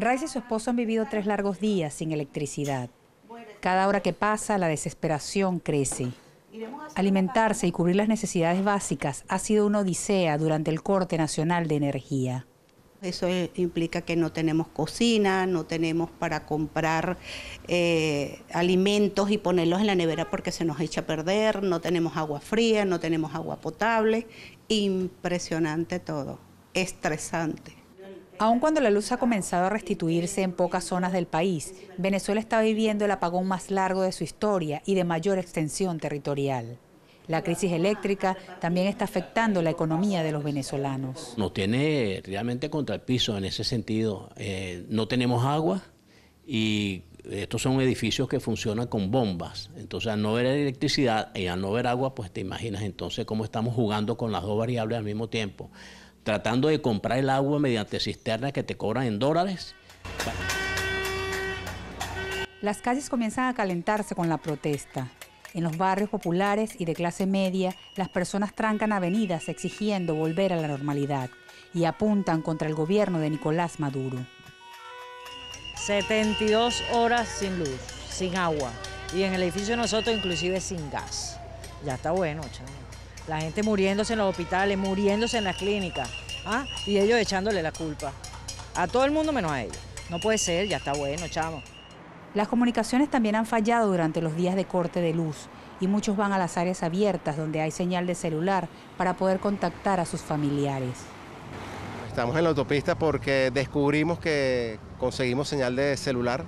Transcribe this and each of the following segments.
Rice y su esposo han vivido tres largos días sin electricidad. Cada hora que pasa, la desesperación crece. Alimentarse y cubrir las necesidades básicas ha sido una odisea durante el corte nacional de energía. Eso implica que no tenemos cocina, no tenemos para comprar eh, alimentos y ponerlos en la nevera porque se nos echa a perder, no tenemos agua fría, no tenemos agua potable. Impresionante todo, estresante. Aun cuando la luz ha comenzado a restituirse en pocas zonas del país, Venezuela está viviendo el apagón más largo de su historia y de mayor extensión territorial. La crisis eléctrica también está afectando la economía de los venezolanos. Nos tiene realmente contra el piso en ese sentido. Eh, no tenemos agua y estos son edificios que funcionan con bombas. Entonces, al no ver electricidad y al no ver agua, pues te imaginas entonces cómo estamos jugando con las dos variables al mismo tiempo. Tratando de comprar el agua mediante cisternas que te cobran en dólares. Las calles comienzan a calentarse con la protesta. En los barrios populares y de clase media, las personas trancan avenidas exigiendo volver a la normalidad y apuntan contra el gobierno de Nicolás Maduro. 72 horas sin luz, sin agua y en el edificio de nosotros inclusive sin gas. Ya está bueno, chamo. La gente muriéndose en los hospitales, muriéndose en las clínicas ¿ah? y ellos echándole la culpa. A todo el mundo menos a ellos. No puede ser, ya está bueno, chamo. Las comunicaciones también han fallado durante los días de corte de luz y muchos van a las áreas abiertas donde hay señal de celular para poder contactar a sus familiares. Estamos en la autopista porque descubrimos que conseguimos señal de celular,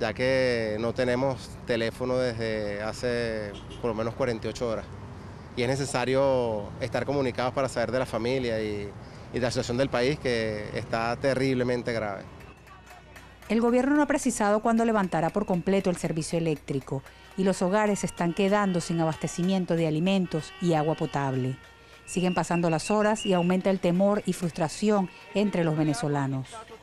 ya que no tenemos teléfono desde hace por lo menos 48 horas. Y es necesario estar comunicados para saber de la familia y, de la situación del país que está terriblemente grave. El gobierno no ha precisado cuándo levantará por completo el servicio eléctrico y los hogares se están quedando sin abastecimiento de alimentos y agua potable. Siguen pasando las horas y aumenta el temor y frustración entre los venezolanos.